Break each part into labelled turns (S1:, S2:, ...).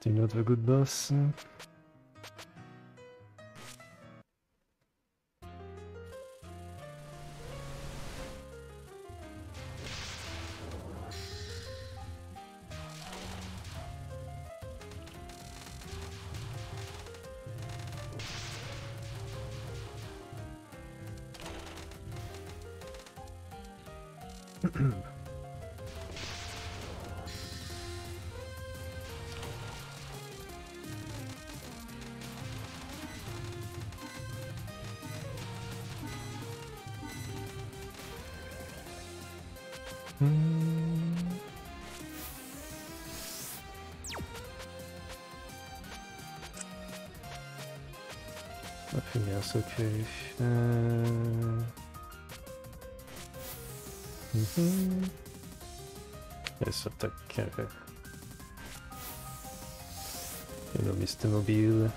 S1: Still not a good boss. Hmm. Nothing else, okay. Uh... Mhm. Yes, attaquer. Hello, Mr. Mobile.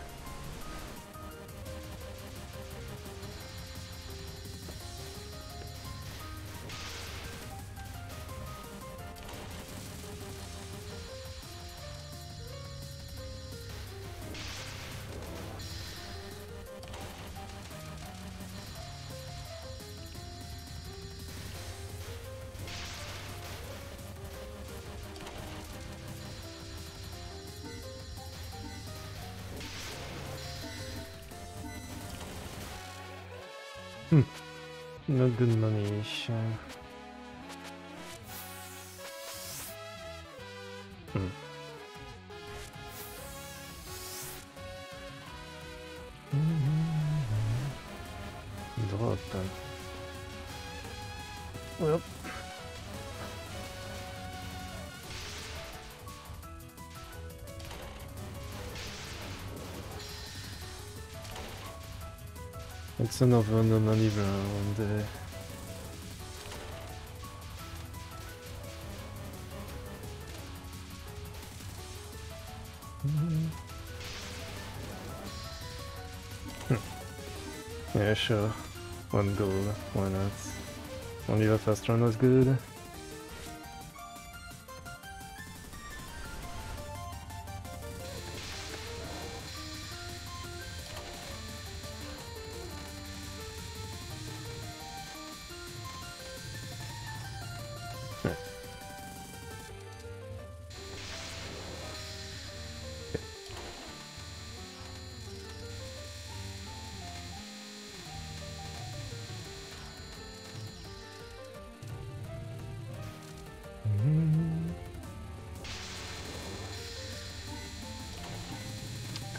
S1: No good money. Hmm. Drop. Well. It's another non-money round. Uh, Yeah, sure. One goal, why not? Only the first run was good.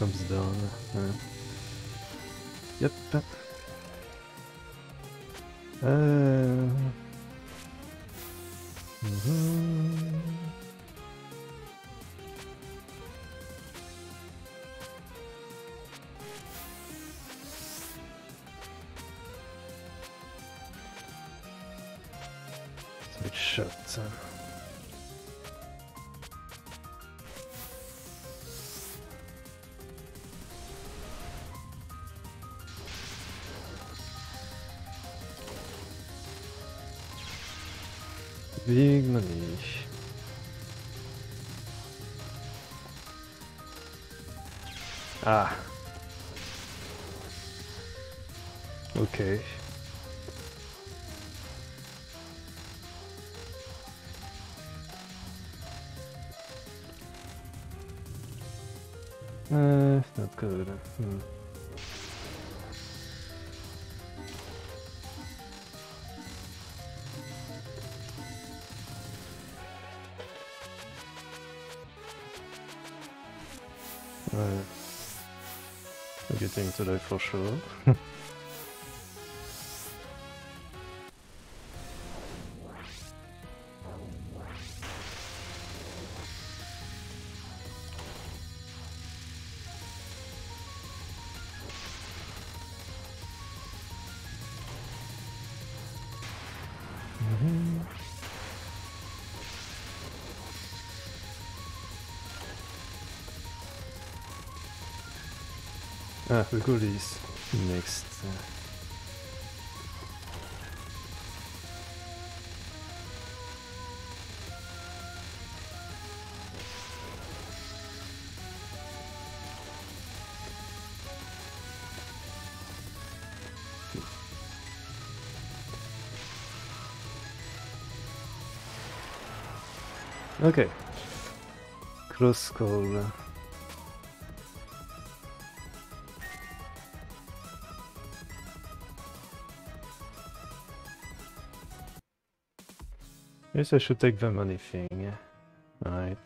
S1: Comes down. yeah. Yep. Uh. mhm. Switch shot. Money. Ah. Okay. Uh, not good. Hmm. Ouais. Getting to die for sure. Mhm. Ah, the this Next. Uh, okay. Cross call. Uh, Guess I should take the money thing. Alright.